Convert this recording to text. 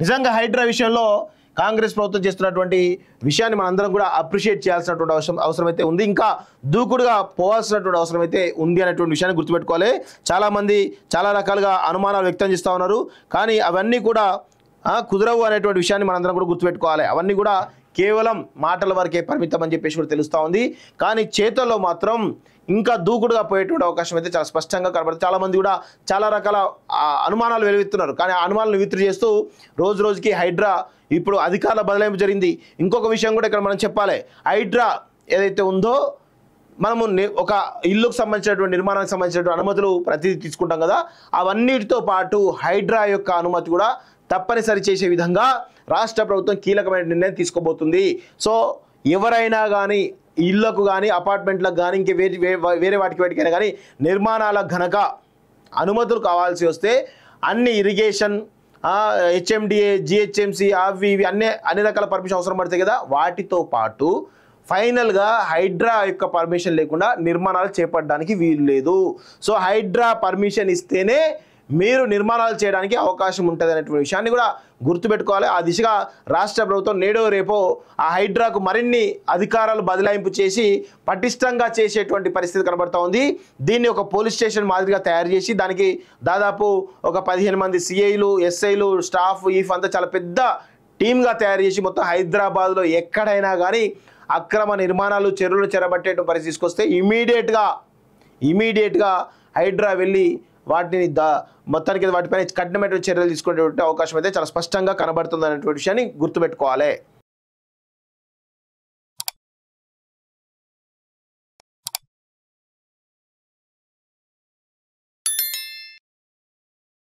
నిజంగా హైడ్రా విషయంలో కాంగ్రెస్ ప్రభుత్వం చేస్తున్నటువంటి విషయాన్ని మనందరం కూడా అప్రిషియేట్ చేయాల్సినటువంటి అవసరం అవసరం అయితే ఉంది. ఇంకా దూకుడుగా పోవాల్సినటువంటి అవసరం అయితే ఉంది అనేటువంటి విషయాన్ని గుర్తుపెట్టుకోవాలి. చాలామంది చాలా రకాలుగా అనుమానాలు వ్యక్తం చేస్తూ ఉన్నారు. కానీ అవన్నీ కూడా కుదరవు అనేటువంటి విషయాన్ని మనందరం కూడా గుర్తుపెట్టుకోవాలి. అవన్నీ కూడా కేవలం మాటల వరకే పరిమితం అని చెప్పేసి కూడా తెలుస్తూ ఉంది. కానీ చేతల్లో మాత్రం ఇంకా దూకుడుగా పోయేటువంటి అవకాశం అయితే చాలా స్పష్టంగా కనబడుతుంది. చాలామంది కూడా చాలా రకాల అనుమానాలు వెలువెత్తున్నారు. కానీ ఆ అనుమానాలను విత్రి చేస్తూ రోజు రోజుకి హైడ్రా ఇప్పుడు అధికారుల బదలాయింపు జరిగింది. ఇంకొక విషయం కూడా ఇక్కడ మనం చెప్పాలి. హైడ్రా ఏదైతే ఉందో మనము ఒక ఇల్లుకు సంబంధించినటువంటి నిర్మాణానికి సంబంధించినటువంటి అనుమతులు ప్రతిదీ తీసుకుంటాం కదా. అవన్నిటితో పాటు హైడ్రా యొక్క అనుమతి కూడా తప్పనిసరి చేసే విధంగా రాష్ట్ర ప్రభుత్వం కీలకమైన నిర్ణయం తీసుకోబోతుంది. సో ఎవరైనా కానీ ఇళ్ళకు కానీ అపార్ట్మెంట్లకు కానీ ఇంకే వేరే వేరే వాటికి వాటికైనా కానీ నిర్మాణాలకు గనక అనుమతులు కావాల్సి వస్తే అన్ని ఇరిగేషన్ హెచ్ఎండిఏ జిహెచ్ఎంసి అవి ఇవి అన్ని అన్ని రకాల పర్మిషన్ అవసరం పడతాయి కదా. వాటితో పాటు ఫైనల్గా హైడ్రా యొక్క పర్మిషన్ లేకుండా నిర్మాణాలు చేపట్టడానికి వీలు లేదు. సో హైడ్రా పర్మిషన్ ఇస్తేనే మీరు నిర్మాణాలు చేయడానికి అవకాశం ఉంటుంది అనేటువంటి విషయాన్ని కూడా గుర్తుపెట్టుకోవాలి. ఆ దిశగా రాష్ట్ర ప్రభుత్వం నేడో రేపో ఆ హైడ్రాకు మరిన్ని అధికారాలు బదలాయింపు చేసి పటిష్టంగా చేసేటువంటి పరిస్థితి కనబడుతూ ఉంది. దీన్ని ఒక పోలీస్ స్టేషన్ మాదిరిగా తయారు చేసి దానికి దాదాపు ఒక పదిహేను మంది సిఐలు ఎస్ఐలు స్టాఫ్ ఈఫ్ అంతా చాలా పెద్ద టీమ్గా తయారు చేసి మొత్తం హైదరాబాద్లో ఎక్కడైనా కానీ అక్రమ నిర్మాణాలు చెరువులు చెరబట్టేట పరిస్థితి తీసుకొస్తే ఇమీడియట్గా ఇమీడియట్గా హైడ్రా వెళ్ళి వాటిని దా మొత్తానికి వాటిపైన కఠినమైన చర్యలు తీసుకునేటువంటి అవకాశం అయితే చాలా స్పష్టంగా కనబడుతుంది అనేటువంటి విషయాన్ని గుర్తుపెట్టుకోవాలి.